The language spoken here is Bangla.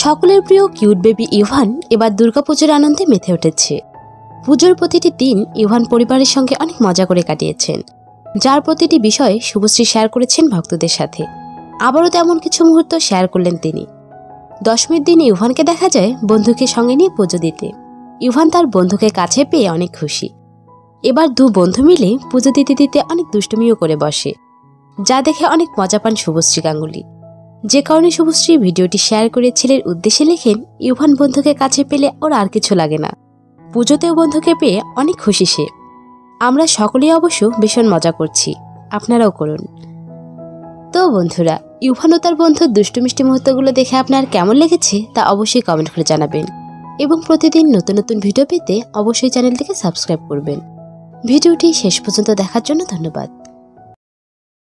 সকলের প্রিয় কিউট বেবি ইভান এবার দুর্গাপুজোর আনন্দে মেতে উঠেছে। পুজোর প্রতিটি দিন ইভান পরিবারের সঙ্গে অনেক মজা করে কাটিয়েছেন। যার প্রতিটি বিষয় শুভশ্রী শেয়ার করেছেন ভক্তদের সাথে। আবারও তেমন কিছু মুহূর্ত শেয়ার করলেন তিনি। দশমীর দিন ইভানকে দেখা যায় বন্ধুকে সঙ্গে নিয়ে পুজো দিতে। ইভান তার বন্ধুকে কাছে পেয়ে অনেক খুশি। এবার দু বন্ধু মিলে পুজো দিতে দিতে অনেক দুষ্টুমিও করে বসে, যা দেখে অনেক মজা পান শুভশ্রী গাঙ্গুলি। যে কারণে শুভশ্রী ভিডিওটি শেয়ার করে উদ্দেশ্যে লেখেন, ইউভান বন্ধুকে কাছে পেলে ওর আর কিছু লাগে না। পুজোতেও বন্ধুকে পেয়ে অনেক খুশি সে। আমরা সকলেই অবশ্য ভীষণ মজা করছি। আপনারাও করুন। তো বন্ধুরা, ইউভান ও তার বন্ধুর দুষ্টু মিষ্টি মুহূর্তগুলো দেখে আপনার কেমন লেগেছে তা অবশ্যই কমেন্ট করে জানাবেন। এবং প্রতিদিন নতুন নতুন ভিডিও পেতে অবশ্যই চ্যানেলটিকে সাবস্ক্রাইব করবেন। ভিডিওটি শেষ পর্যন্ত দেখার জন্য ধন্যবাদ।